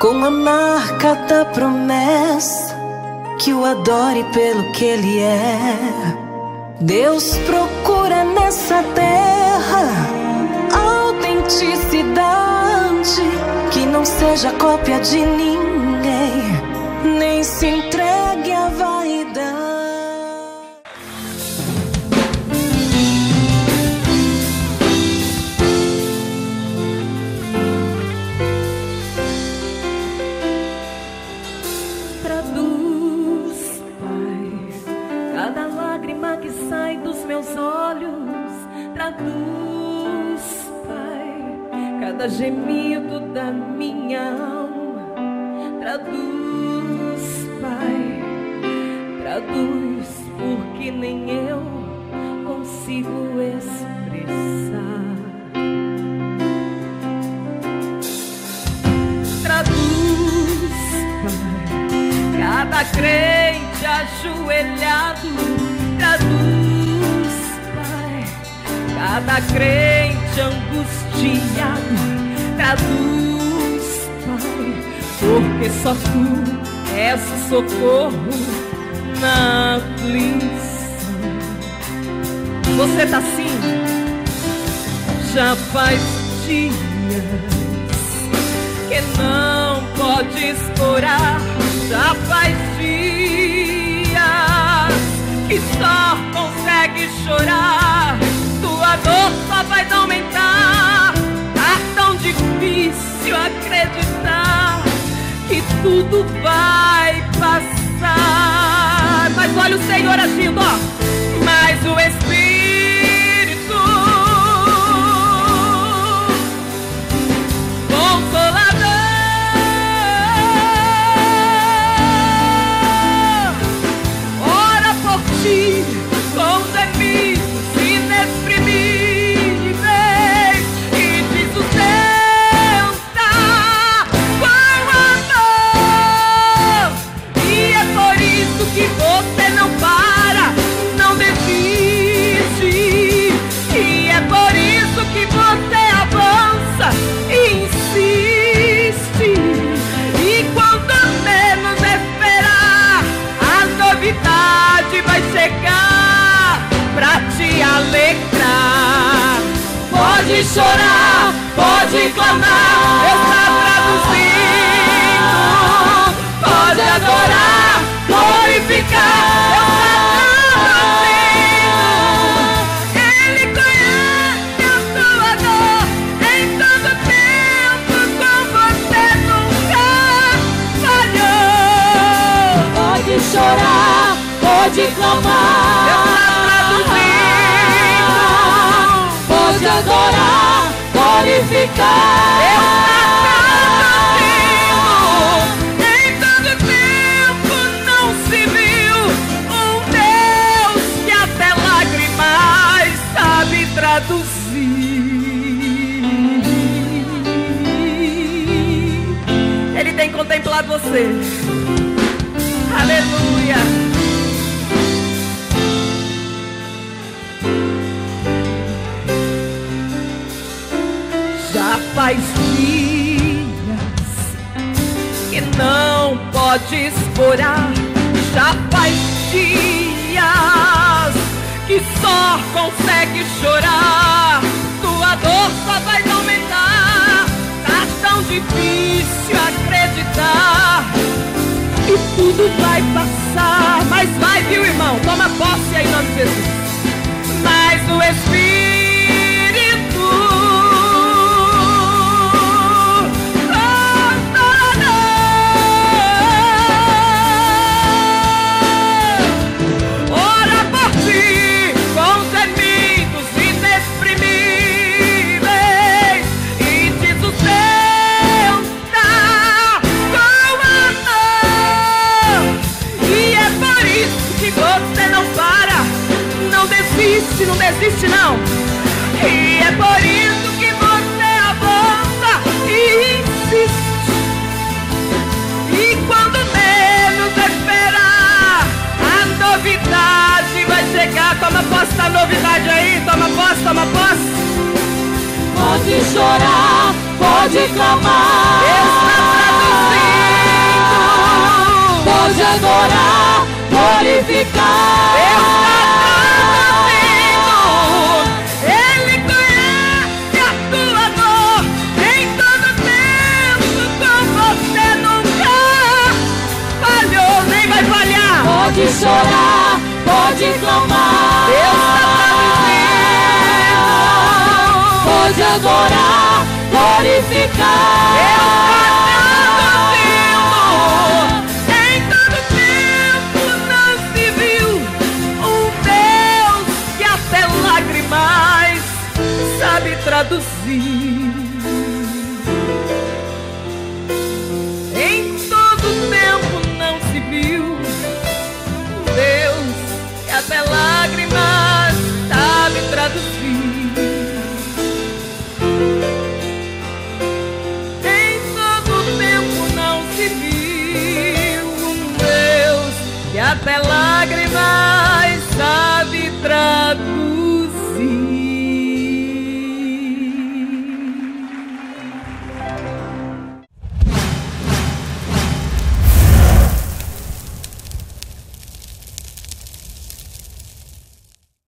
com a marca da promessa que o adore pelo que ele é. Deus procura nessa terra autenticidade que não seja cópia de ninguém, nem se meus olhos. Traduz, Pai, cada gemido da minha alma. Traduz, Pai, traduz, porque nem eu consigo expressar. Traduz, Pai, cada crente ajoelhado. Cada crente angustiado. Traduz, Pai, porque só tu és o socorro na aflição. Você tá assim? Já faz dias que não pode explorar. Já faz dias que só consegue chorar. Tudo vai passar. Mas olha o Senhor agindo, ó. Pode chorar, pode clamar, está traduzindo. Pode adorar, glorificar, está traduzindo. Ele conhece a sua dor em todo tempo, com você nunca falhou. Pode chorar, pode clamar. Adorar, glorificar. Em todo tempo não se viu um Deus que até lágrimas sabe traduzir. Ele tem contemplado você. Pode explorar. Já faz dias que só consegue chorar. Tua dor só vai aumentar. Tá tão difícil acreditar. E tudo vai passar. Mas vai, viu, irmão? Toma posse aí em nome de Jesus. Mas o Espírito. E é por isso que você avança e insiste. E quando menos esperar, a novidade vai chegar. Toma posse da novidade aí, toma posse, toma posse. Pode chorar, pode clamar. Pode adorar, glorificar. Pode chorar, pode clamar. Deus está Pode adorar, glorificar. encontrado.